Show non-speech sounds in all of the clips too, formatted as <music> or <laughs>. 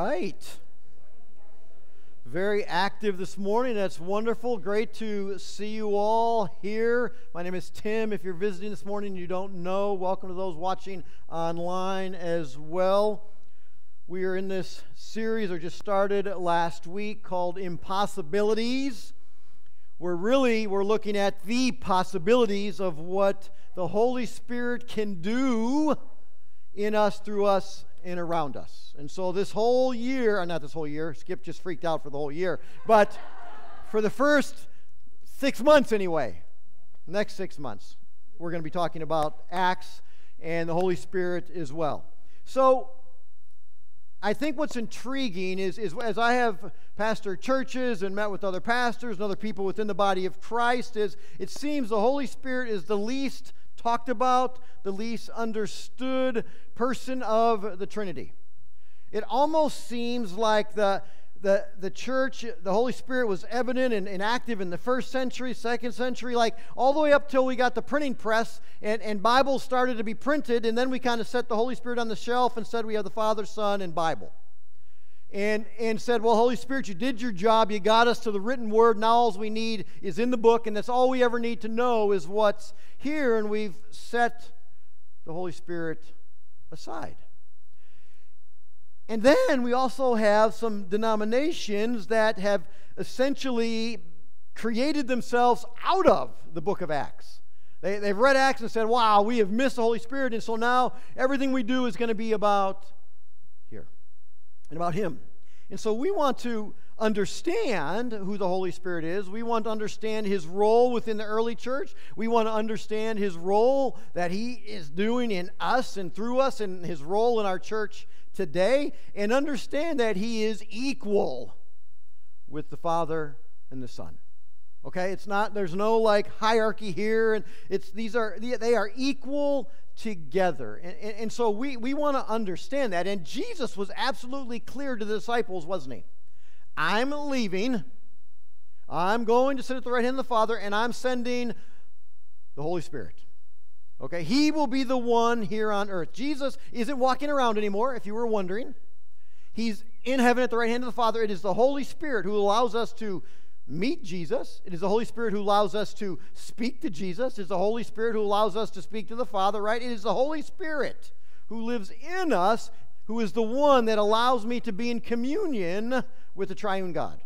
Right. Very active this morning. That's wonderful. Great to see you all here. My name is Tim. If you're visiting this morning you don't know, welcome to those watching online as well. We are in this series, or just started last week, called Impossibilities. We're really we're looking at the possibilities of what the Holy Spirit can do in us, through us, and around us. And so this whole year, or uh, not this whole year, Skip just freaked out for the whole year, but for the first six months anyway, next six months, we're going to be talking about Acts and the Holy Spirit as well. So I think what's intriguing is, is as I have pastored churches and met with other pastors and other people within the body of Christ, is it seems the Holy Spirit is the least talked about, the least understood person of the Trinity. It almost seems like the, the, the church, the Holy Spirit was evident and, and, active in the first century, second century, like all the way up till we got the printing press and, and Bibles started to be printed, and then we kind of set the Holy Spirit on the shelf and said we have the Father, Son, and Bible and, and said, Well, Holy Spirit, you did your job. You got us to the written word. Now all we need is in the book, and that's all we ever need to know is what's here. And we've set the Holy Spirit aside. And then we also have some denominations that have essentially created themselves out of the book of Acts. They, they've read Acts and said, Wow, we have missed the Holy Spirit, and so now everything we do is going to be about and about Him. And so we want to understand who the Holy Spirit is. We want to understand His role within the early church. We want to understand His role that He is doing in us and through us, and His role in our church today, and understand that He is equal with the Father and the Son. Okay, it's not, there's no like hierarchy here, and it's these are they are equal together. And, and, and so we, we want to understand that. And Jesus was absolutely clear to the disciples, wasn't he? I'm leaving. I'm going to sit at the right hand of the Father, and I'm sending the Holy Spirit. Okay? He will be the one here on earth. Jesus isn't walking around anymore, if you were wondering. He's in heaven at the right hand of the Father. It is the Holy Spirit who allows us to meet Jesus. It is the Holy Spirit who allows us to speak to Jesus. It's the Holy Spirit who allows us to speak to the Father, right? It is the Holy Spirit who lives in us, who is the one that allows me to be in communion with the triune God.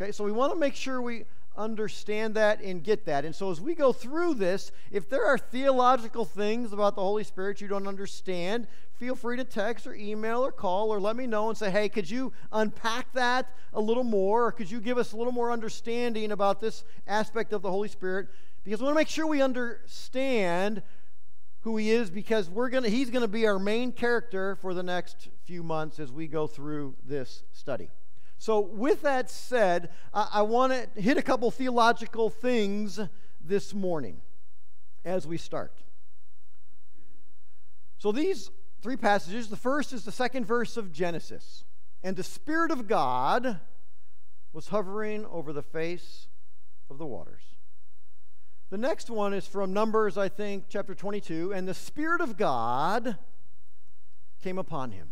Okay, so we want to make sure we understand that and get that. And so as we go through this, if there are theological things about the Holy Spirit you don't understand, feel free to text or email or call or let me know and say, hey, could you unpack that a little more? Or could you give us a little more understanding about this aspect of the Holy Spirit? Because we want to make sure we understand who he is because we're gonna he's gonna be our main character for the next few months as we go through this study. So, with that said, I, I want to hit a couple theological things this morning as we start. So, these three passages the first is the second verse of Genesis. And the Spirit of God was hovering over the face of the waters. The next one is from Numbers, I think, chapter 22. And the Spirit of God came upon him.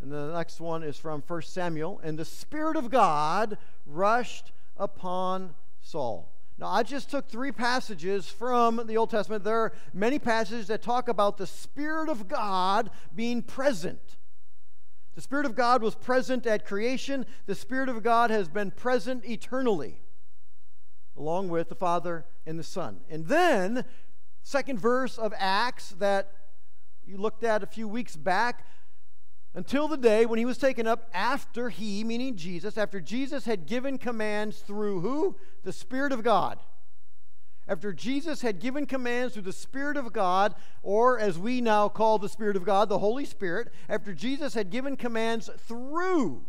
And the next one is from 1 Samuel. And the Spirit of God rushed upon Saul. Now, I just took three passages from the Old Testament. There are many passages that talk about the Spirit of God being present. The Spirit of God was present at creation, the Spirit of God has been present eternally, along with the Father and the Son. And then, second verse of Acts that you looked at a few weeks back until the day when he was taken up after he, meaning Jesus, after Jesus had given commands through who? The Spirit of God. After Jesus had given commands through the Spirit of God, or as we now call the Spirit of God, the Holy Spirit, after Jesus had given commands through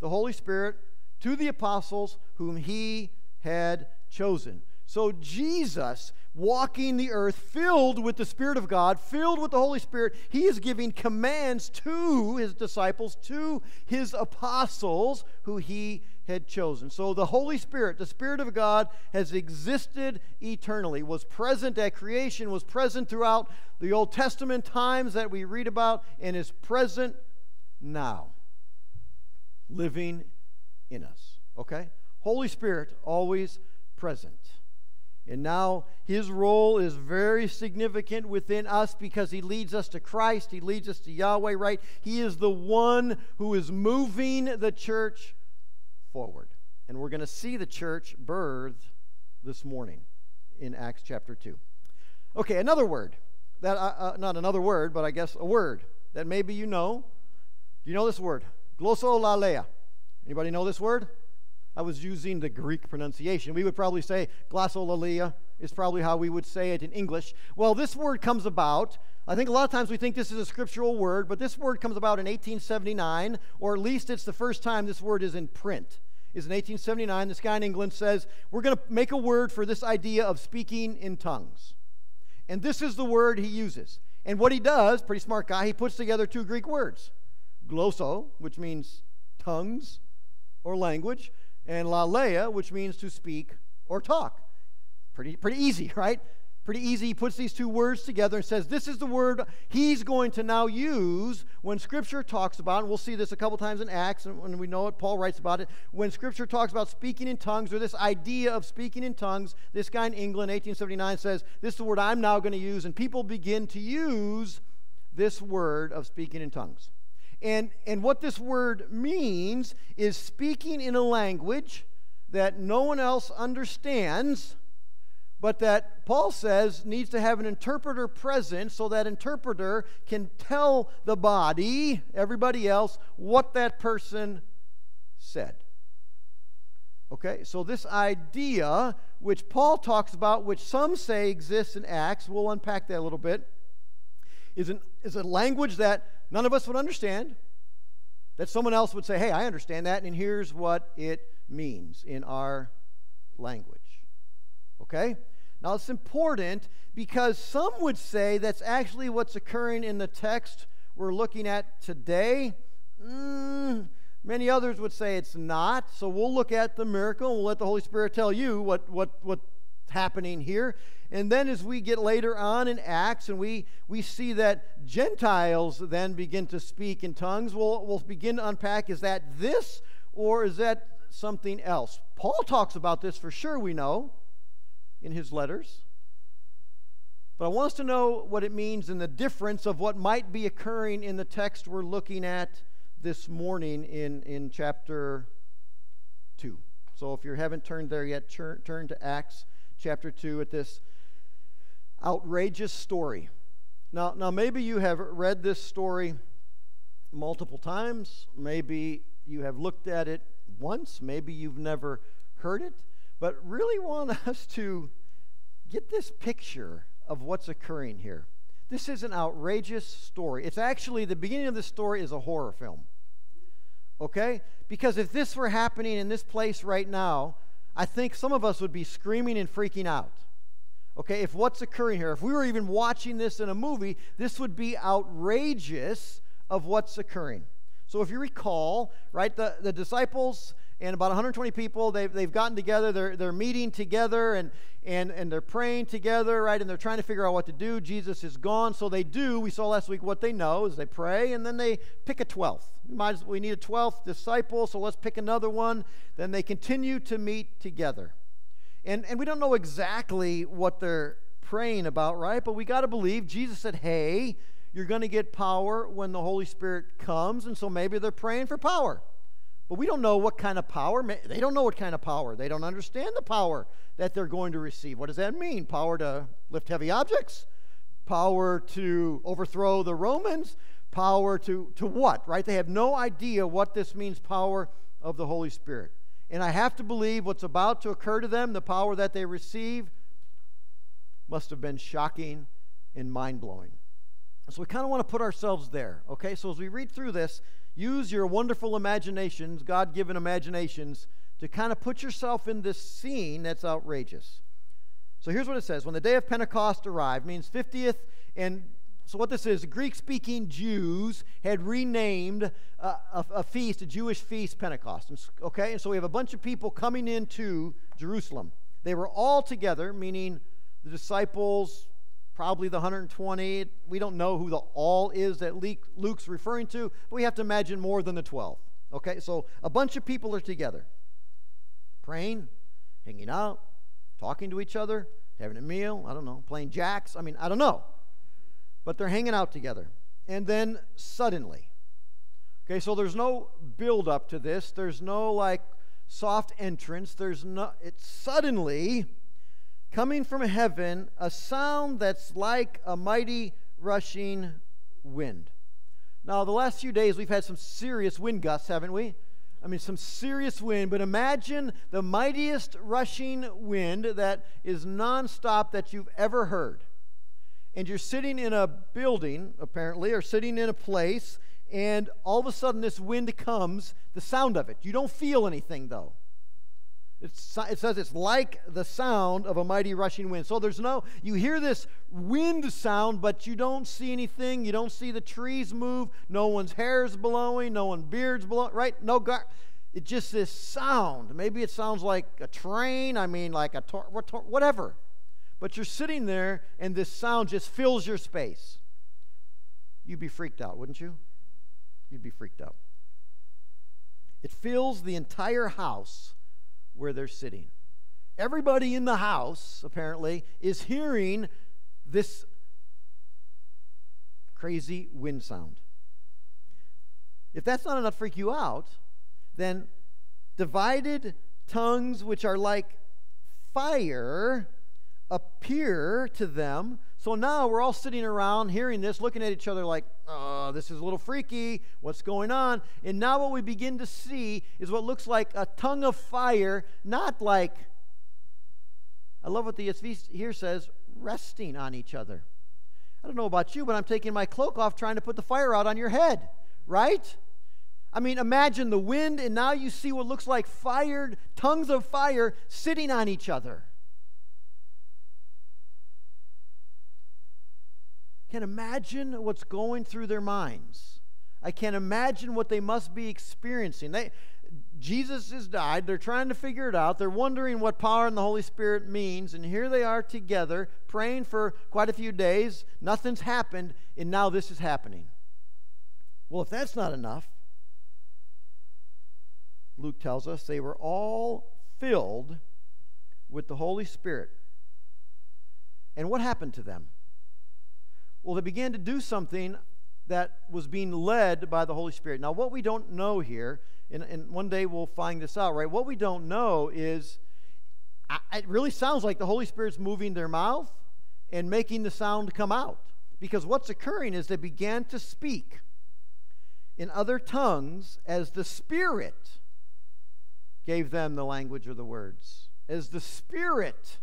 the Holy Spirit to the apostles whom he had chosen. So Jesus walking the earth filled with the Spirit of God, filled with the Holy Spirit. He is giving commands to his disciples, to his apostles who he had chosen. So the Holy Spirit, the Spirit of God, has existed eternally, was present at creation, was present throughout the Old Testament times that we read about, and is present now, living in us. Okay? Holy Spirit always present. And now his role is very significant within us because he leads us to Christ. He leads us to Yahweh, right? He is the one who is moving the church forward. And we're going to see the church birthed this morning in Acts chapter 2. Okay, another word. That uh, uh, not another word, but I guess a word that maybe you know. Do you know this word? Glossolalea. Anybody know this word? I was using the Greek pronunciation. We would probably say glossolalia is probably how we would say it in English. Well, this word comes about. I think a lot of times we think this is a scriptural word, but this word comes about in 1879, or at least it's the first time this word is in print. Is in 1879. This guy in England says, We're going to make a word for this idea of speaking in tongues. And this is the word he uses. And what he does, pretty smart guy, he puts together two Greek words glosso, which means tongues or language, and lalea, which means to speak or talk. Pretty, pretty easy, <laughs> right? Pretty easy. He puts these two words together and says, This is the word he's going to now use when Scripture talks about, and we'll see this a couple times in Acts, and when we know it, Paul writes about it. When Scripture talks about speaking in tongues, or this idea of speaking in tongues, this guy in England, 1879, says, This is the word I'm now going to use, and people begin to use this word of speaking in tongues. And, and what this word means is speaking in a language that no one else understands, but that Paul says needs to have an interpreter present so that interpreter can tell the body, everybody else, what that person said. Okay, so this idea, which Paul talks about, which some say exists in Acts, we'll unpack that a little bit, is, an, is a language that none of us would understand, that someone else would say, hey, I understand that, and here's what it means in our language. Okay? Now, it's important because some would say that's actually what's occurring in the text we're looking at today. Mm, many others would say it's not. So we'll look at the miracle and we'll let the Holy Spirit tell you what, what, what's happening here. And then as we get later on in Acts and we, we see that Gentiles then begin to speak in tongues, we'll, we'll begin to unpack is that this or is that something else? Paul talks about this for sure, we know, in his letters. But I want us to know what it means and the difference of what might be occurring in the text we're looking at this morning in, in chapter 2. So if you haven't turned there yet, turn, turn to Acts chapter 2 at this outrageous story. Now, now, maybe you have read this story multiple times. Maybe you have looked at it once. Maybe you've never heard it. But really want <laughs> us to get this picture of what's occurring here. This is an outrageous story. It's actually, the beginning of the story is a horror film. Okay? Because if this were happening in this place right now, I think some of us would be screaming and freaking out. Okay, if what's occurring here, if we were even watching this in a movie, this would be outrageous of what's occurring. So if you recall, right, the, the disciples and about 120 people, they've, they've gotten together, they're, they're meeting together, and, and, and they're praying together, right, and they're trying to figure out what to do. Jesus is gone, so they do, we saw last week what they know is they pray, and then they pick a 12th. We, might, we need a 12th disciple, so let's pick another one. Then they continue to meet together. And, and we don't know exactly what they're praying about, right? But we got to believe Jesus said, hey, you're going to get power when the Holy Spirit comes. And so maybe they're praying for power. But we don't know what kind of power. They don't know what kind of power. They don't understand the power that they're going to receive. What does that mean? Power to lift heavy objects? Power to overthrow the Romans? Power to, to what, right? They have no idea what this means power of the Holy Spirit. And I have to believe what's about to occur to them, the power that they receive, must have been shocking and mind blowing. So we kind of want to put ourselves there, okay? So as we read through this, use your wonderful imaginations, God given imaginations, to kind of put yourself in this scene that's outrageous. So here's what it says When the day of Pentecost arrived, means 50th and so, what this is, Greek speaking Jews had renamed uh, a, a, feast, a Jewish feast, Pentecost. Okay, and so we have a bunch of people coming into Jerusalem. They were all together, meaning the disciples, probably the 120. We don't know who the all is that Luke's referring to, but we have to imagine more than the 12. Okay, so a bunch of people are together, praying, hanging out, talking to each other, having a meal, I don't know, playing jacks. I mean, I don't know. But they're hanging out together. And then suddenly, okay, so there's no build up to this, there's no like soft entrance, there's no, it's suddenly coming from heaven a sound that's like a mighty rushing wind. Now, the last few days we've had some serious wind gusts, haven't we? I mean, some serious wind, but imagine the mightiest rushing wind that is nonstop that you've ever heard. And you're sitting in a building, apparently, or sitting in a place, and all of a sudden this wind comes, the sound of it. You don't feel anything, though. It's, it says it's like the sound of a mighty rushing wind. So there's no, you hear this wind sound, but you don't see anything. You don't see the trees move. No one's hair's blowing. No one's beard's blowing, right? No, gar- it's just this sound. Maybe it sounds like a train. I mean, like a, tor- whatever. But you're sitting there and this sound just fills your space. You'd be freaked out, wouldn't you? You'd be freaked out. It fills the entire house where they're sitting. Everybody in the house, apparently, is hearing this crazy wind sound. If that's not enough to freak you out, then divided tongues, which are like fire, appear to them. So now we're all sitting around hearing this, looking at each other like, oh, this is a little freaky. What's going on? And now what we begin to see is what looks like a tongue of fire, not like, I love what the ESV here says, resting on each other. I don't know about you, but I'm taking my cloak off trying to put the fire out on your head, right? I mean, imagine the wind, and now you see what looks like fired tongues of fire sitting on each other. Can imagine what's going through their minds. I can't imagine what they must be experiencing. They, Jesus has died. They're trying to figure it out. They're wondering what power in the Holy Spirit means. And here they are together, praying for quite a few days. Nothing's happened, and now this is happening. Well, if that's not enough, Luke tells us they were all filled with the Holy Spirit. And what happened to them? Well, they began to do something that was being led by the Holy Spirit. Now, what we don't know here, and, and one day we'll find this out, right? What we don't know is it really sounds like the Holy Spirit's moving their mouth and making the sound come out. Because what's occurring is they began to speak in other tongues as the Spirit gave them the language or the words. As the Spirit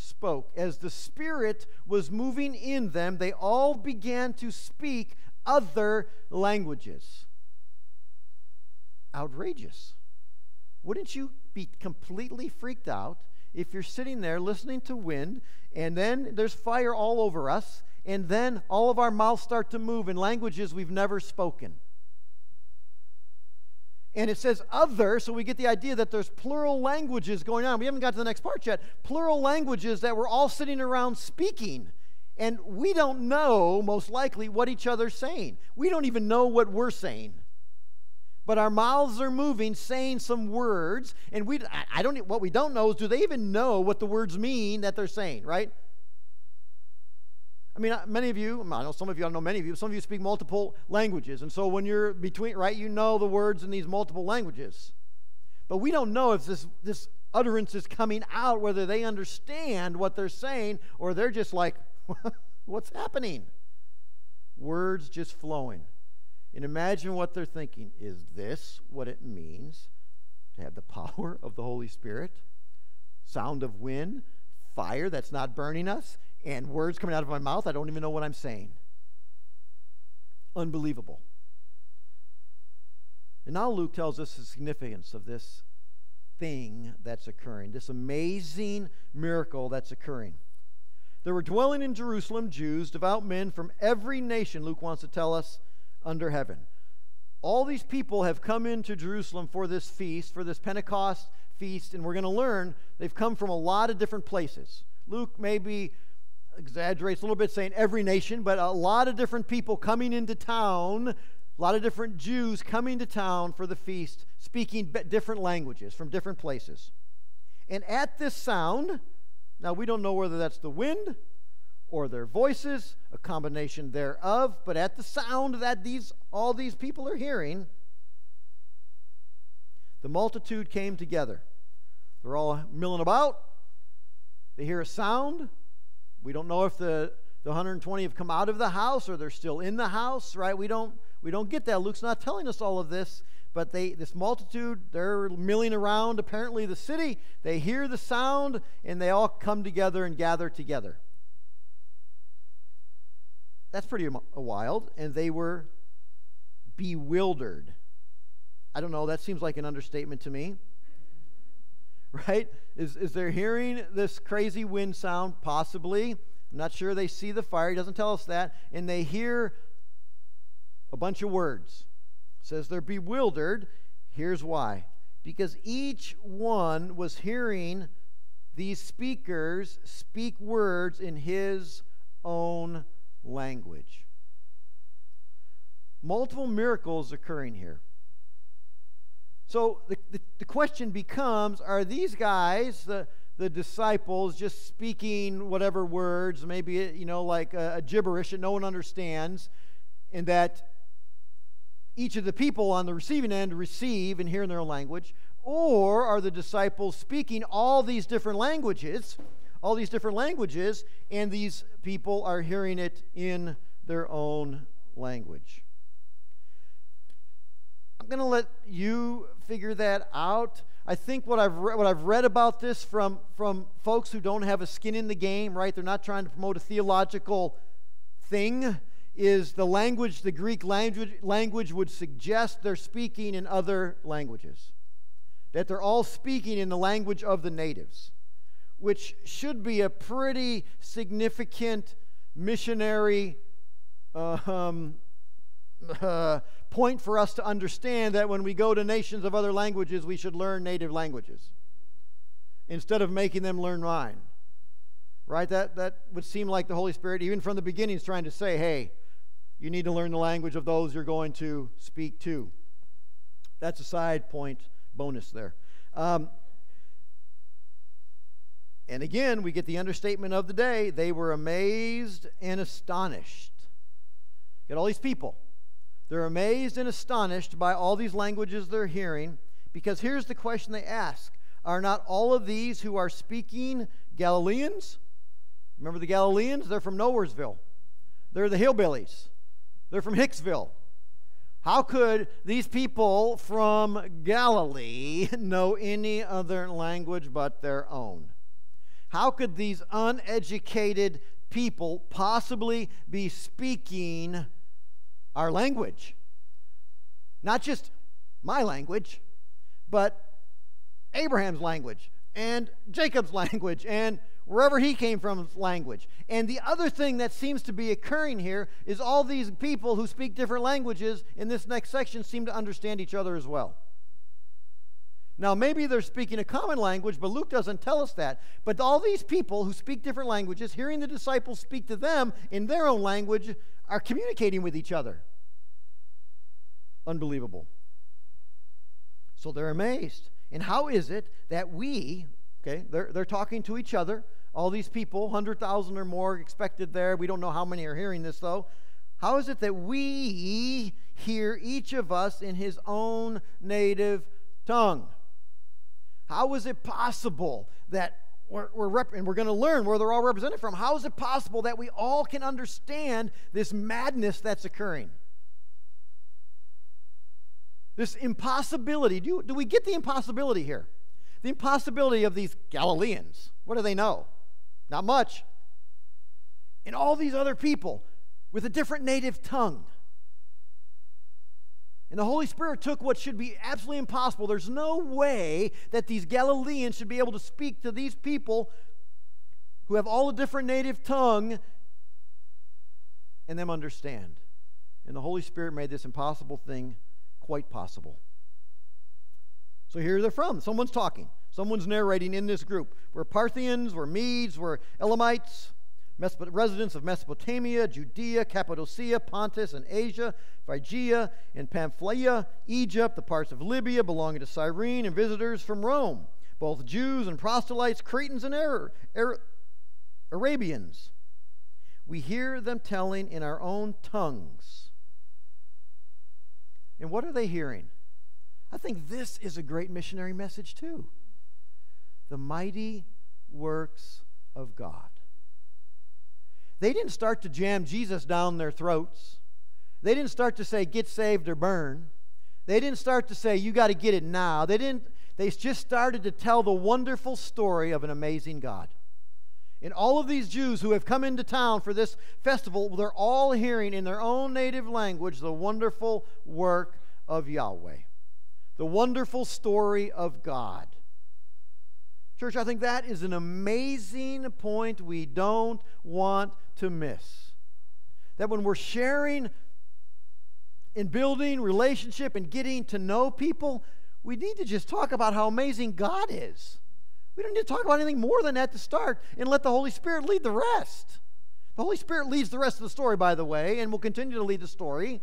spoke. As the Spirit was moving in them, they all began to speak other languages. Outrageous. Wouldn't you be completely freaked out if you're sitting there listening to wind and then there's fire all over us and then all of our mouths start to move in languages we've never spoken? And it says other, so we get the idea that there's plural languages going on. We haven't got to the next part yet. Plural languages that we're all sitting around speaking. And we don't know, most likely, what each other's saying. We don't even know what we're saying. But our mouths are moving, saying some words, and we I don't what we don't know is do they even know what the words mean that they're saying, right? I mean, many of you, I know some of you, I know many of you, some of you speak multiple languages. And so when you're between, right, you know the words in these multiple languages. But we don't know if this, this utterance is coming out, whether they understand what they're saying or they're just like, <laughs> what's happening? Words just flowing. And imagine what they're thinking. Is this what it means to have the <laughs> power of the Holy Spirit? Sound of wind, fire that's not burning us? And words coming out of my mouth, I don't even know what I'm saying. Unbelievable. And now Luke tells us the significance of this thing that's occurring, this amazing miracle that's occurring. There were dwelling in Jerusalem Jews, devout men from every nation, Luke wants to tell us, under heaven. All these people have come into Jerusalem for this feast, for this Pentecost feast, and we're going to learn they've come from a lot of different places. Luke maybe exaggerates a little bit saying every nation, but a lot of different people coming into town, a lot of different Jews coming to town for the feast, speaking different languages from different places. And at this sound, now we don't know whether that's the wind or their voices, a combination thereof, but at the sound that these all these people are hearing, the multitude came together. They're all milling about. They hear a sound. We don't know if the, the 120 have come out of the house or they're still in the house, right? We don't we don't get that. Luke's not telling us all of this, but they this multitude, they're milling around apparently the city. They hear the sound and they all come together and gather together. That's pretty uh, wild. And they were bewildered. I don't know, that seems like an understatement to me. <laughs> Right? Is, is they're hearing this crazy wind sound? Possibly. I'm not sure they see the fire. He doesn't tell us that. And they hear a bunch of words. It says they're bewildered. Here's why. Because each one was hearing these speakers speak words in his own language. Multiple miracles occurring here. So the, the, the, question becomes are these guys, the, the disciples, just speaking whatever words, maybe, you know, like a, a gibberish that no one understands, and that each of the people on the receiving end receive and hear in their own language? Or are the disciples speaking all these different languages all these different languages, and these people are hearing it in their own language. Going to let you figure that out. I think what I've, re- what I've read about this from, from folks who don't have a skin in the game, right? They're not trying to promote a theological thing, is the language, the Greek language, language would suggest they're speaking in other languages. That they're all speaking in the language of the natives which should be a pretty significant missionary uh, um, uh, point for us to understand that when we go to nations of other languages, we should learn native languages instead of making them learn mine. Right? That, that would seem like the Holy Spirit, even from the beginning, is trying to say, hey, you need to learn the language of those you're going to speak to. That's a side point bonus there. Um, and again, we get the understatement of the day. They were amazed and astonished. Get all these people. They're amazed and astonished by all these languages they're hearing because here's the question they ask Are not all of these who are speaking Galileans? Remember the Galileans? They're from Nowheresville. They're the hillbillies. They're from Hicksville. How could these people from Galilee <laughs> know any other language but their own? How could these uneducated people possibly be speaking our language? Not just my language, but Abraham's language and Jacob's <laughs> language and wherever he came from's language. And the other thing that seems to be occurring here is all these people who speak different languages in this next section seem to understand each other as well. Now, maybe they're speaking a common language, but Luke doesn't tell us that. But all these people who speak different languages, hearing the disciples speak to them in their own language, are communicating with each other. Unbelievable. So they're amazed. And how is it that we, okay, they're, they're talking to each other, all these people, 100,000 or more expected there. We don't know how many are hearing this, though. How is it that we hear each of us in his own native tongue? How is it possible that we're, we're rep- and we're going to learn where they're all represented from? How is it possible that we all can understand this madness that's occurring? This impossibility. Do, do we get the impossibility here? The impossibility of these Galileans. What do they know? Not much. And all these other people with a different native tongue. And the Holy Spirit took what should be absolutely impossible. There's no way that these Galileans should be able to speak to these people who have all a different native tongue and them understand. And the Holy Spirit made this impossible thing quite possible. So here they're from. Someone's talking. Someone's narrating in this group. We're Parthians, we're Medes, we're Elamites, residents of Mesopotamia, Judea, Cappadocia, Pontus, and Asia, Phrygia, and Pamphylia, Egypt, the parts of Libya belonging to Cyrene, and visitors from Rome, both Jews and proselytes, Cretans and Arabians. We hear them telling in our own tongues. And what are they hearing? I think this is a great missionary message, too. The mighty works of God. They didn't start to jam Jesus down their throats. They didn't start to say, get saved or burn. They didn't start to say, you got to get it now. They didn't, they just started to tell the wonderful story of an amazing God. And all of these Jews who have come into town for this festival, they're all hearing in their own native language the wonderful work of Yahweh, the wonderful story of God. Church, I think that is an amazing point we don't want to miss. That when we're sharing in building relationship and getting to know people, we need to just talk about how amazing God is. We don't need to talk about anything more than that to start and let the Holy Spirit lead the rest. The Holy Spirit leads the rest of the story, by the way, and will continue to lead the story.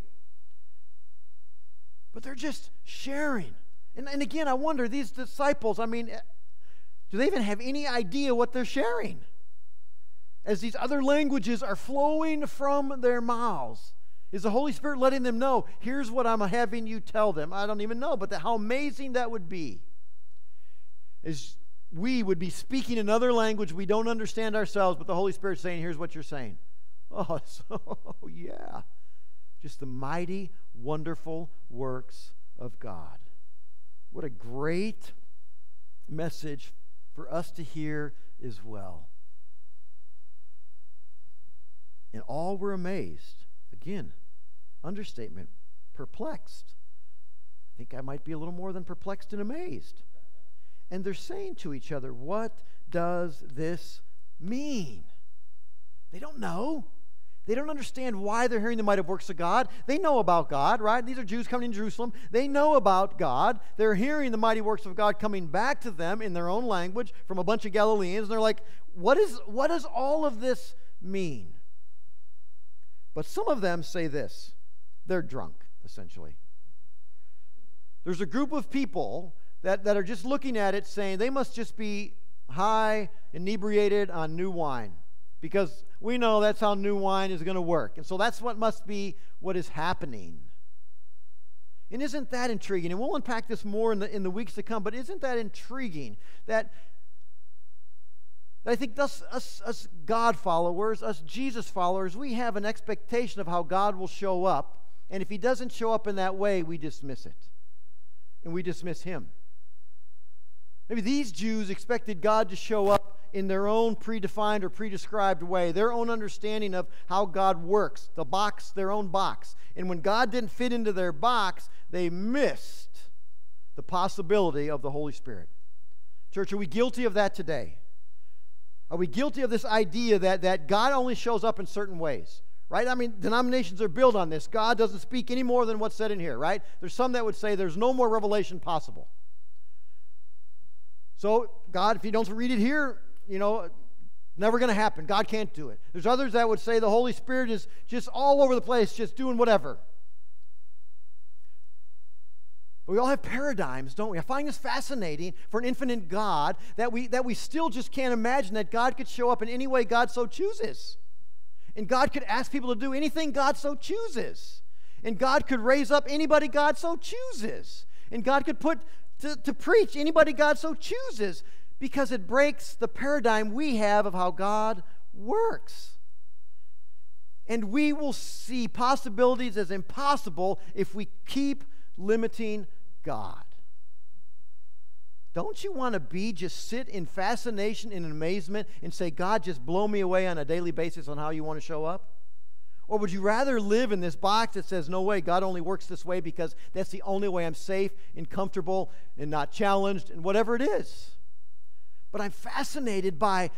But they're just sharing. And, and again, I wonder, these disciples, I mean, eh, do they even have any idea what they're sharing? As these other languages are flowing from their mouths, is the Holy Spirit letting them know, here's what I'm having you tell them? I don't even know, but the, how amazing that would be. Is we would be speaking another language we don't understand ourselves, but the Holy Spirit saying, here's what you're saying. <laughs> Oh, so, yeah. Just the mighty, wonderful works of God. What a great message for us to hear as well. And all were amazed. Again, understatement, perplexed. I think I might be a little more than perplexed and amazed. And they're saying to each other, What does this mean? They don't know. They don't understand why they're hearing the might of works of God. They know about God, right? These are Jews coming to Jerusalem. They know about God. They're hearing the mighty works of God coming back to them in their own language from a bunch of Galileans. And they're like, what, is, what does all of this mean? But some of them say this they're drunk, essentially. There's a group of people that, that are just looking at it saying they must just be high, inebriated on new wine because we know that's how new wine is going to work. And so that's what must be what is happening. And isn't that intriguing? And we'll unpack this more in the, in the weeks to come, but isn't that intriguing that, that I think us, us, us God followers, us Jesus followers, we have an expectation of how God will show up. And if he doesn't show up in that way, we dismiss it. And we dismiss him. Maybe these Jews expected God to show up in their own predefined or predescribed way, their own understanding of how God works, the box, their own box. And when God didn't fit into their box, they missed the possibility of the Holy Spirit. Church, are we guilty of that today? Are we guilty of this idea that, that God only shows up in certain ways? Right? I mean, denominations are built on this. God doesn't speak any more than what's said in here, right? There's some that would say there's no more revelation possible. So, God, if you don't read it here, you know, never going to happen. God can't do it. There's others that would say the Holy Spirit is just all over the place, just doing whatever. But we all have paradigms, don't we? I find this fascinating for an infinite God that we, that we still just can't imagine that God could show up in any way God so chooses. And God could ask people to do anything God so chooses. And God could raise up anybody God so chooses. And God could put to, to preach anybody God so chooses because it breaks the paradigm we have of how God works. And we will see possibilities as impossible if we keep limiting God. Don't you want to be just sit in fascination and amazement and say, God, just blow me away on a daily basis on how you want to show up? Or would you rather live in this box that says, no way, God only works this way because that's the only way I'm safe and comfortable and not challenged and whatever it is? but I'm fascinated by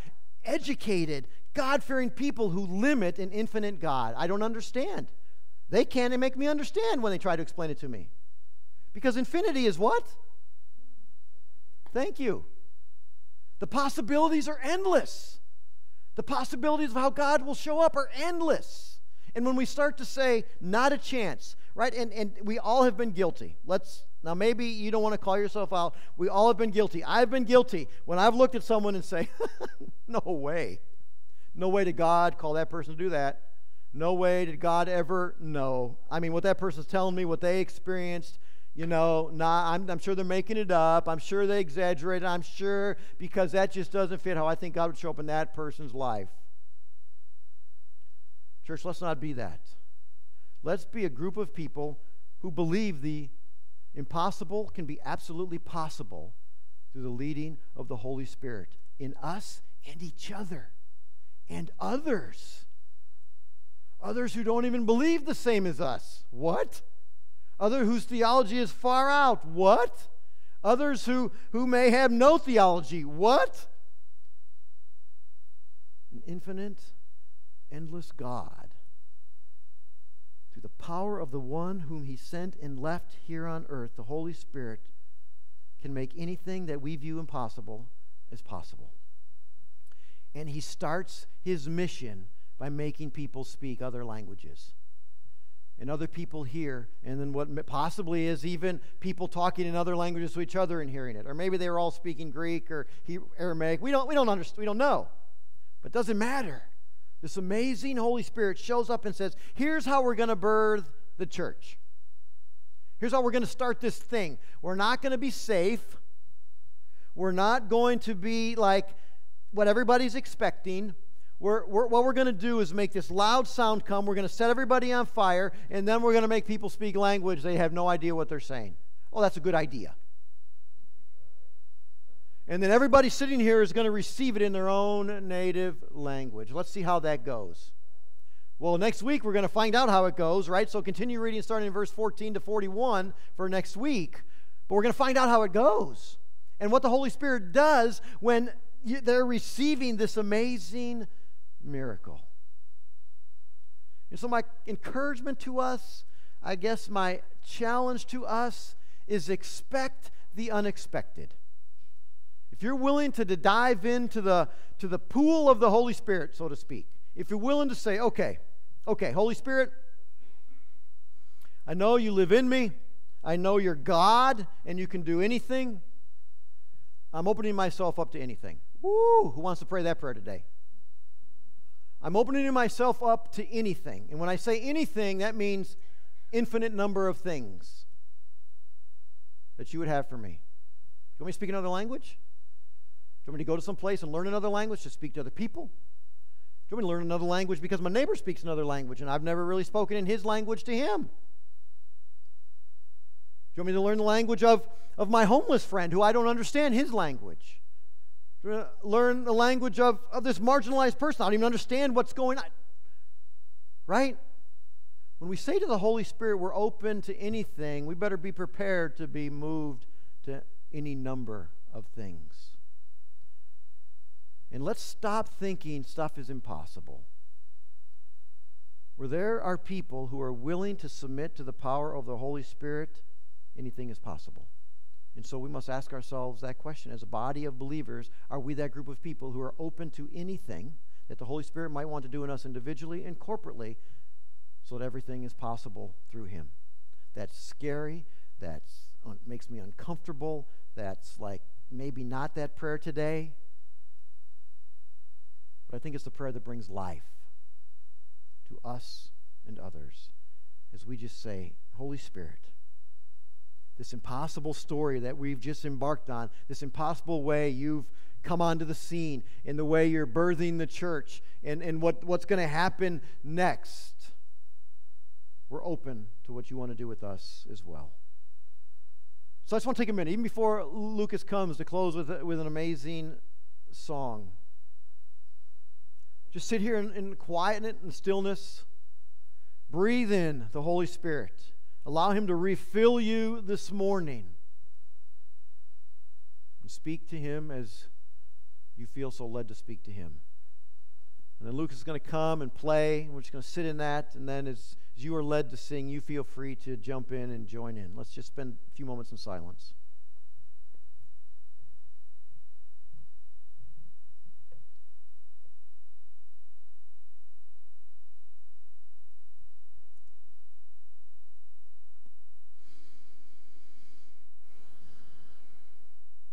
educated, God fearing people who limit an infinite God. I don't understand. They can't make me understand when they try to explain it to me. Because infinity is what? Thank you. The possibilities are endless. The possibilities of how God will show up are endless. And when we start to say, not a chance, right? And, and we all have been guilty. Let's, now maybe you don't want to call yourself out. We all have been guilty. I've been guilty when I've looked at someone and say, <laughs> no way. No way did God call that person to do that. No way did God ever know. I mean, what that person's telling me, what they experienced, you know, nah, I'm, I'm sure they're making it up. I'm sure they exaggerated. I'm sure because that just doesn't fit how I think God would show up in that person's life. Church, let's not be that. Let's be a group of people who believe the impossible can be absolutely possible through the leading of the Holy Spirit in us and each other and others. Others who don't even believe the same as us. What? Other whose theology is far out. What? Others who, who may have no theology. What? An infinite, endless God, through the power of the one whom he sent and left here on earth, the Holy Spirit, can make anything that we view impossible as possible. And he starts his mission by making people speak other languages. And other people hear, and then what possibly is even people talking in other languages to each other and hearing it. Or maybe they were all speaking Greek or Aramaic. We don't, we don't understand, we don't know. But it doesn't matter. This amazing Holy Spirit shows up and says, Here's how we're going to birth the church. Here's how we're going to start this thing. We're not going to be safe. We're not going to be like what everybody's expecting. We're, we're, what we're going to do is make this loud sound come. We're going to set everybody on fire, and then we're going to make people speak language they have no idea what they're saying. Oh, that's a good idea. And then everybody sitting here is going to receive it in their own native language. Let's see how that goes. Well, next week we're going to find out how it goes, right? So continue reading starting in verse 14 to 41 for next week. But we're going to find out how it goes and what the Holy Spirit does when they're receiving this amazing miracle. And so, my encouragement to us, I guess my challenge to us is expect the unexpected. If you're willing to, dive into the, to the pool of the Holy Spirit, so to speak, if you're willing to say, okay, okay, Holy Spirit, I know you live in me, I know you're God and you can do anything. I'm opening myself up to anything. Woo! Who wants to pray that prayer today? I'm opening myself up to anything. And when I say anything, that means infinite number of things that you would have for me. You want me to speak another language? Do you want me to go to some place and learn another language to speak to other people? Do you want me to learn another language because my neighbor speaks another language and I've never really spoken in his language to him? Do you want me to learn the language of, of my homeless friend who I don't understand his language? learn the language of, of this marginalized person. I don't even understand what's going on. Right? When we say to the Holy Spirit we're open to anything, we better be prepared to be moved to any number of things. And let's stop thinking stuff is impossible. Where there are people who are willing to submit to the power of the Holy Spirit, anything is possible. And so we must ask ourselves that question as a body of believers are we that group of people who are open to anything that the Holy Spirit might want to do in us individually and corporately so that everything is possible through Him? That's scary. That un- makes me uncomfortable. That's like maybe not that prayer today. But I think it's the prayer that brings life to us and others as we just say, Holy Spirit, this impossible story that we've just embarked on, this impossible way you've come onto the scene, in the way you're birthing the church, and, and what, what's going to happen next. We're open to what you want to do with us as well. So I just want to take a minute, even before Lucas comes, to close with, with an amazing song. Just sit here quietness and stillness. Breathe in the Holy Spirit. Allow Him to refill you this morning. And speak to Him as you feel so led to speak to Him. And then Luke is going to come and play. And we're just going to sit in that. And then as, as you are led to sing, you feel free to jump in and join in. Let's just spend a few moments in silence.